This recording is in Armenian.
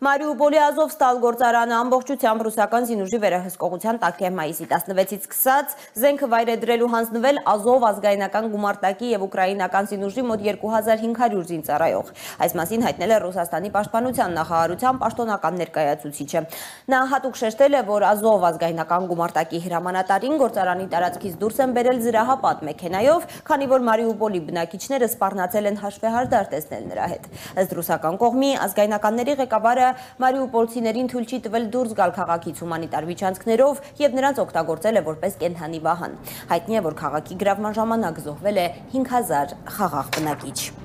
Մարիուպոլի Ազովստալ գործարանը ամբողջությամբ ռուսական զինուժի վերահսկողության տակ է մայիսի 16-ից սկսած զենքը վայրեդրելու հանձնվել Ազով ազգայնական գումարտակի եւ ուկրաինական զինուժի մոտ 2500 զինծառայող։ Այս մասին հայտնել է Ռուսաստանի պաշտպանության նախարարության պաշտոնական ներկայացուցիչը։ Նա հատուկ շեշտել է, որ Ազով ազգայնական գումարտակի հրամանատարին գործարանի տարածքից դուրս են բերել զրահապատ մեքենայով, քանի որ Մարիուպոլի բնակիչները սպառնացել են հաշվեհարդար տեսնել նրա հետ։ Ըստ ռուսական կողմի ազգայնականների ղեկավարը մարիուպոլցիներին թույլ չի տվել դուրս գալ քաղաքից հումանիտար միջանցքներով եւ նրանց օգտագործել է որպես կենթանի վահան։ Հայտնի է, որ քաղաքի գրավման ժամանակ զոհվել է 5000 խաղաղ բնակիչ։